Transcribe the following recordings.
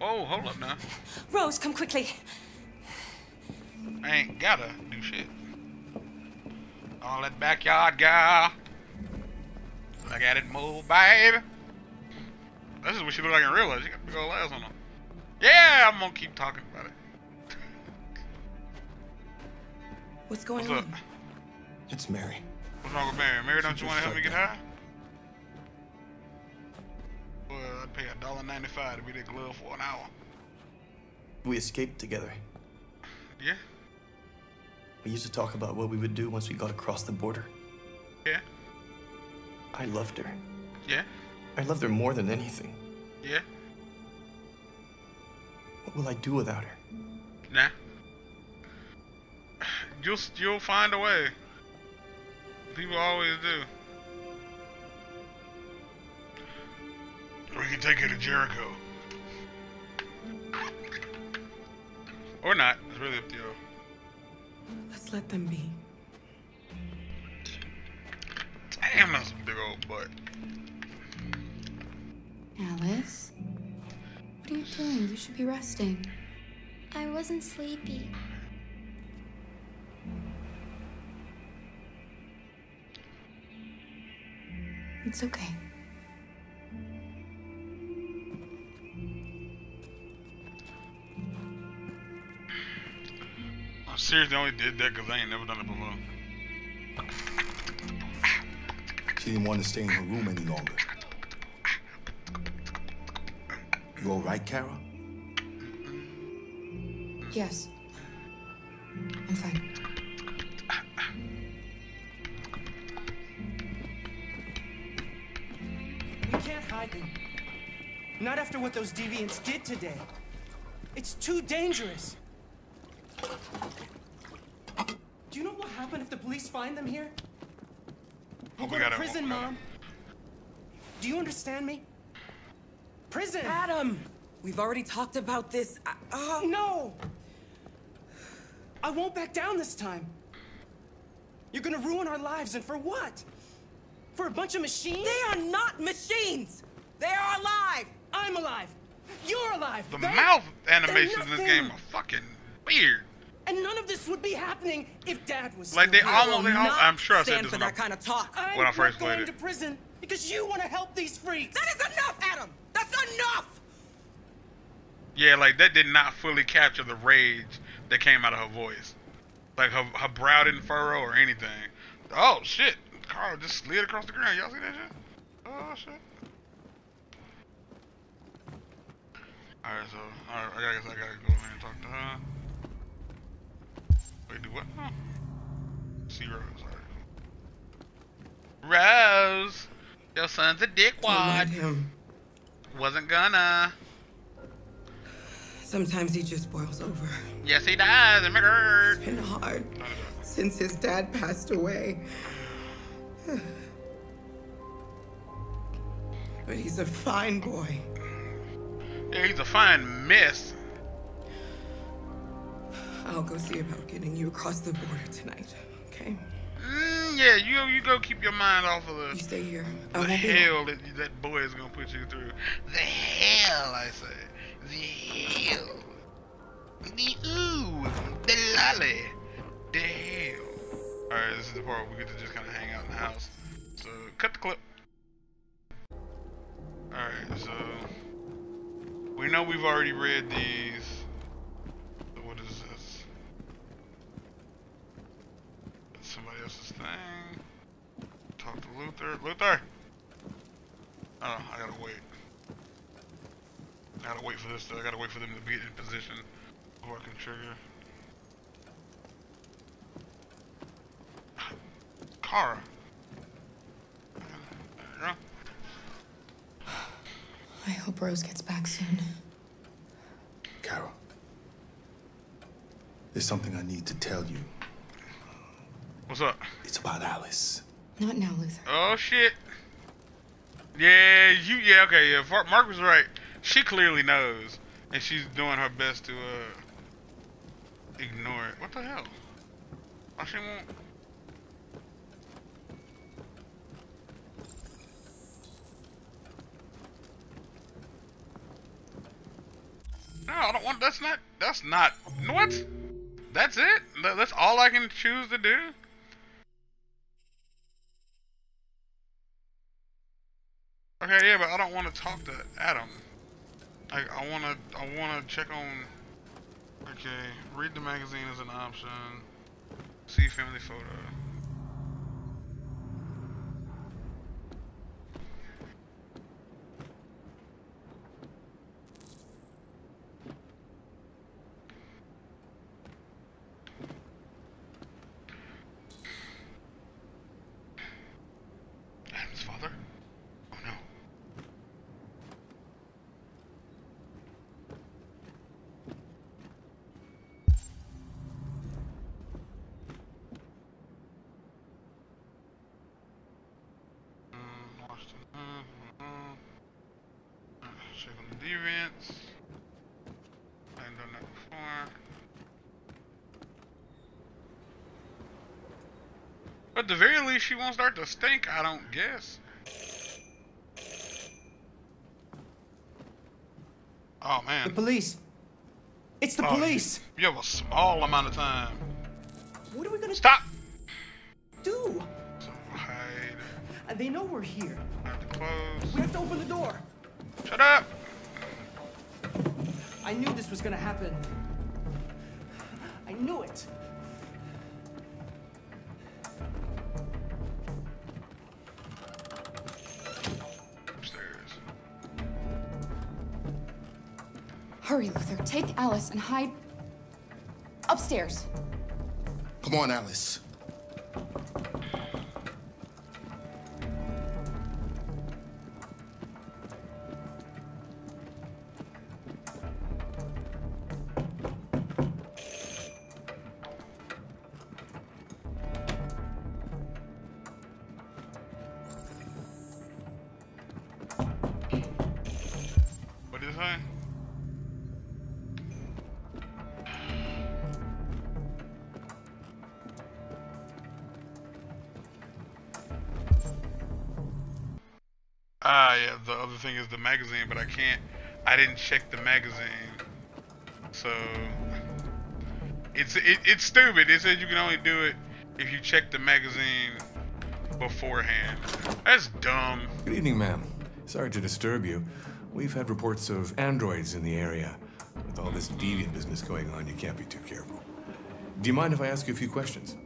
Oh, hold up now. Rose, come quickly. I ain't gotta do shit. All that backyard guy. I got it move, baby. This is what she look like in real life. She got big old ass on her. Yeah, I'm gonna keep talking about it. What's going What's up? on? It's Mary. What's wrong with Mary? Mary, don't She you want to just help me shut get high? Well, I'd pay a dollar ninety-five to be that glove for an hour. We escaped together. Yeah, We used to talk about what we would do once we got across the border. yeah, I loved her. yeah, I loved her more than anything. yeah. What will I do without her? Nah. You'll you'll find a way. People always do. We can take her to Jericho. Or not. It's really up to you. Let's let them be. Damn, that's a big old butt. Alice? What are you doing? You should be resting. I wasn't sleepy. It's okay. I seriously only did that because I ain't never done it before. She didn't want to stay in her room any longer. You all right, Kara? Yes. I'm fine. We can't hide them. Not after what those deviants did today. It's too dangerous. Do you know what happened if the police find them here? We'll Oh, go we to prison, we gotta- Mom. Do you understand me? Prison! Adam! We've already talked about this. I, oh. No! I won't back down this time. You're gonna ruin our lives, and for what? For a bunch of machines? They are not machines! They are alive! I'm alive! You're alive! The They- mouth they're animations in this game nothing. are fucking weird. And none of this would be happening if Dad was Like they still here. almost, they al- not I'm sure I said stand this for when I, that kind of talk. I'm when I first not going played to prison because you want to help these freaks. That is enough, Adam! That's enough! Yeah, like that did not fully capture the rage that came out of her voice. Like her, her brow didn't furrow or anything. Oh shit! Carl just slid across the ground. Y'all see that shit? Oh shit! Alright, so alright, I guess I gotta go ahead and talk to her. Do what? See Rose. Rose, your son's a dickwad. Him. Wasn't gonna. Sometimes he just boils over. Yes, he does. It hurt. It's been hard since his dad passed away. But he's a fine boy. Yeah, he's a fine mess. I'll go see about getting you across the border tonight, okay? Mm, yeah, you you go keep your mind off of You stay here. the I long. hell that that boy is gonna put you through. The hell, I say. The hell. The ooh. The lolly. The hell. Alright, this is the part where we get to just kind of hang out in the house. So, cut the clip. Alright, so. We know we've already read these. So what is this? It's somebody else's thing. Talk to Luther. Luther! Oh, I gotta wait. I gotta wait for this. Though. I gotta wait for them to get in position before I can trigger. Kara. Yeah. I hope Rose gets back soon. Kara. There's something I need to tell you. What's up? It's about Alice. Not now, Luther. Oh shit. Yeah, you. Yeah, okay. Yeah, Mark was right. She clearly knows, and she's doing her best to uh ignore it. What the hell? Why she won't? No, I don't want. That's not. That's not. What? That's it. That's all I can choose to do. Okay, yeah, but I don't want to talk to Adam. Like, I want to. I want to check on. Okay, read the magazine as an option. See family photo. Adam's father? Oh no. Mm, Washington. Mm, mm, mm. Uh, Check deviants. I haven't done that before. But at the very least, she won't start to stink, I don't guess. Oh, man. The police. It's the Oh, police. You have a small amount of time. What are we gonna Stop! do? So, hide. They know we're here. Have to close. We have to open the door. Shut up! I knew this was gonna happen. I knew it. Upstairs. Hurry, Luther. Take Alice and hide upstairs. Come on, Alice. Thing is the magazine, but I can't, I didn't check the magazine. So, it's, it, it's stupid. It says you can only do it if you check the magazine beforehand. That's dumb. Good evening, ma'am. Sorry to disturb you. We've had reports of androids in the area. With all this deviant business going on, you can't be too careful. Do you mind if I ask you a few questions?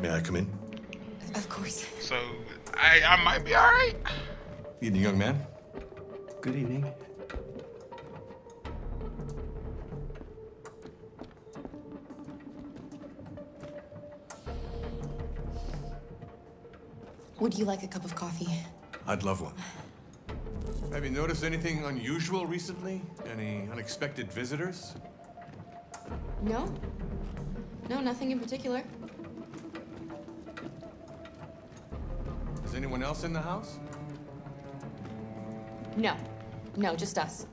May I come in? Of course. So, I, I might be alright. Evening, young man. Good evening. Would you like a cup of coffee? I'd love one. Have you noticed anything unusual recently? Any unexpected visitors? No? No, nothing in particular. Anyone else in the house? No. No, just us.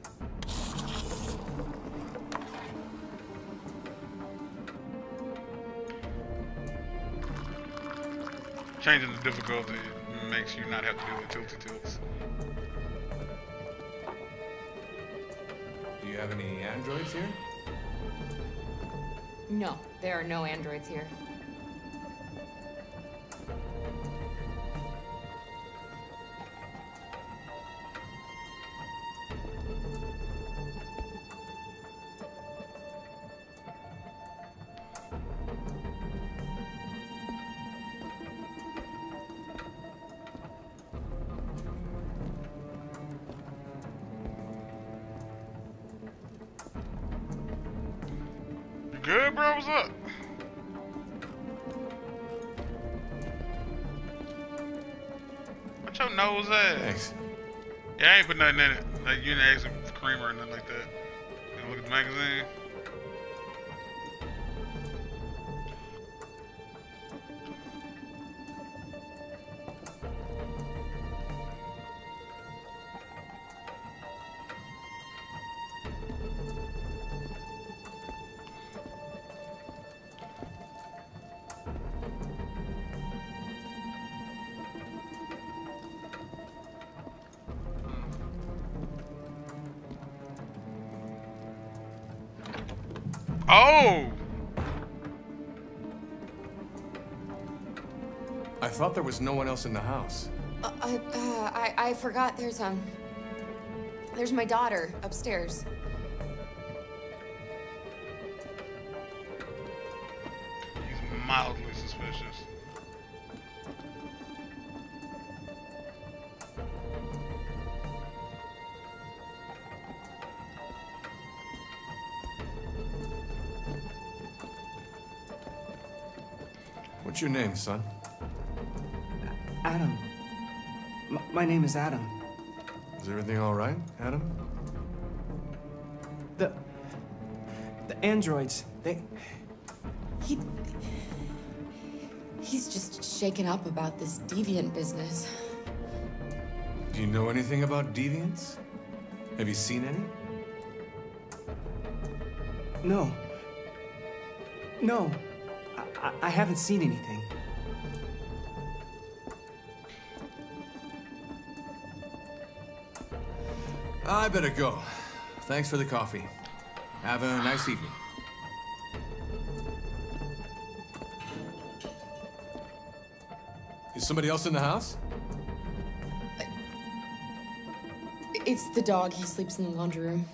Changing the difficulty makes you not have to do the tilty tilts. Do you have any androids here? No, there are no androids here. You good, bro? What's your nose at? Yeah, I ain't put nothing in it. Like you didn't ask for creamer or nothing like that. You look at the magazine. Oh! I thought there was no one else in the house. Uh, uh, uh, I, I forgot there's, um, there's my daughter upstairs. What's your name, son? Adam. M- my name is Adam. Is everything all right, Adam? The. The androids, they. He. He's just shaken up about this deviant business. Do you know anything about deviants? Have you seen any? No. No. I, I, I haven't seen anything. I better go. Thanks for the coffee. Have a nice evening. Is somebody else in the house? It's the dog. He sleeps in the laundry room.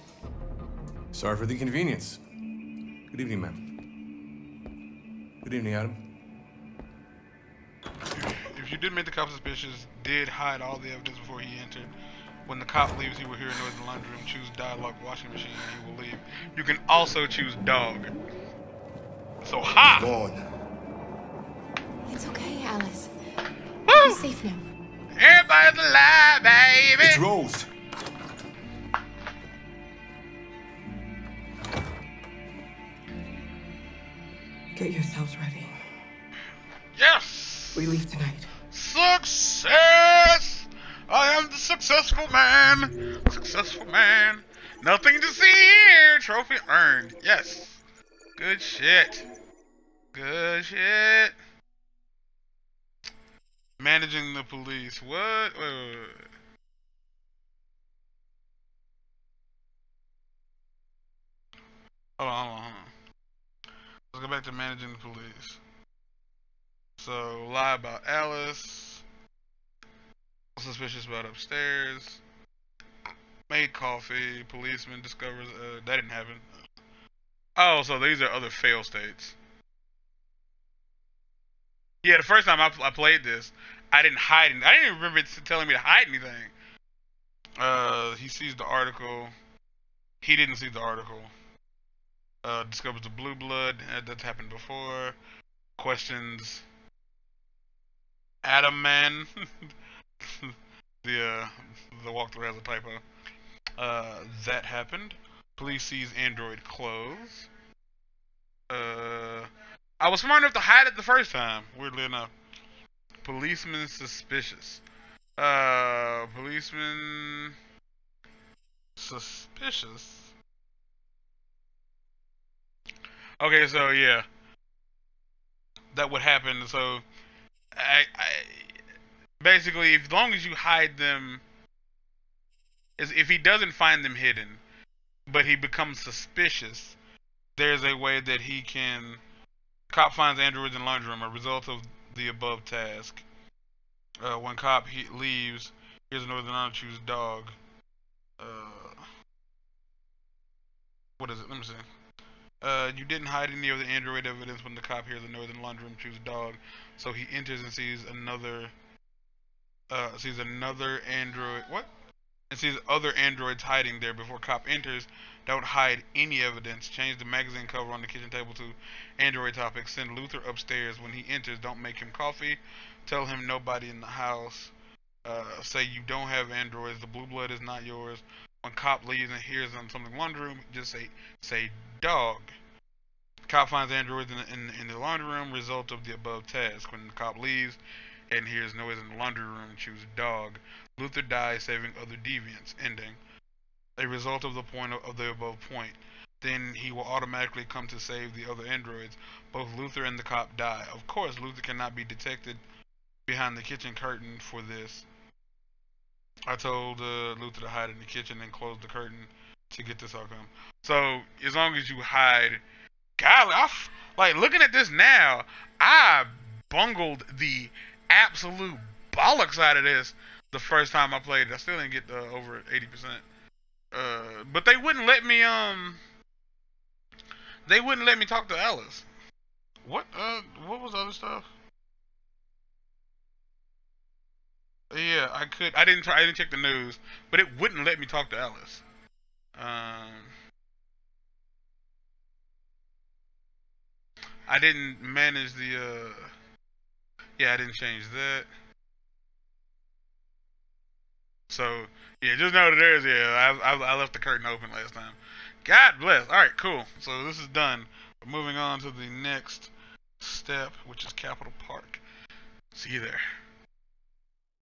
Sorry for the inconvenience. Good evening, ma'am. Good evening, Adam. If you did make the cop suspicious, did hide all the evidence before he entered. When the cop leaves, he will hear a noise in the laundry room. Choose dialogue washing machine, and he will leave. You can also choose dog. So ha! Gone. It's okay, Alice. Woo! You're safe now. Everybody's alive, leave tonight. Success! I am the successful man. Successful man. Nothing to see here. Trophy earned. Yes. Good shit. Good shit. Managing the police. What? Wait, wait, wait. Hold on, hold on, hold on. Let's go back to managing the police. So, lie about Alice. Suspicious about upstairs. Made coffee. Policeman discovers. Uh, that didn't happen. Oh, so these are other fail states. Yeah, the first time I, I played this, I didn't hide. I didn't even remember it telling me to hide anything. Uh, he sees the article. He didn't see the article. Uh, discovers the blue blood. Uh, that's happened before. Questions Adam Man. the uh, the walkthrough has a typo. Uh, that happened. Police sees android clothes. Uh, I was smart enough to hide it the first time. Weirdly enough. Policeman suspicious. Uh, policeman suspicious. Okay, so yeah, that would happen. So I, I basically, as long as you hide them, is if he doesn't find them hidden, but he becomes suspicious, there's a way that he can. Cop finds androids in laundry room, a result of the above task. Uh, when cop he leaves, here's another non choose dog. Uh, what is it? Let me see. Uh, you didn't hide any of the android evidence when the cop hears a northern laundry room choose dog. So he enters and sees another uh, sees another android what? And sees other androids hiding there before cop enters. Don't hide any evidence. Change the magazine cover on the kitchen table to android topic. Send Luther upstairs when he enters. Don't make him coffee. Tell him nobody in the house. Uh, say you don't have androids. The blue blood is not yours. When cop leaves and hears on something in the laundry room, just say say dog. Cop finds androids in the, in, in the laundry room. Result of the above task. When the cop leaves and hears noise in the laundry room, choose dog. Luther dies, saving other deviants. Ending. A result of the point of, of the above point. Then he will automatically come to save the other androids. Both Luther and the cop die. Of course, Luther cannot be detected behind the kitchen curtain for this. I told uh, Luther to hide in the kitchen and close the curtain to get this outcome. So as long as you hide golly, I f- like looking at this now, I bungled the absolute bollocks out of this the first time I played it. I still didn't get the over eighty percent. Uh, but they wouldn't let me um. They wouldn't let me talk to Alice. What uh? What was other stuff? Yeah, I could. I didn't try. I didn't check the news, but it wouldn't let me talk to Alice. Um, I didn't manage the. Uh, yeah, I didn't change that. So yeah, just know that there's yeah. I, I, I left the curtain open last time. God bless. All right, cool. So this is done. We're moving on to the next step, which is Capitol Park. See you there.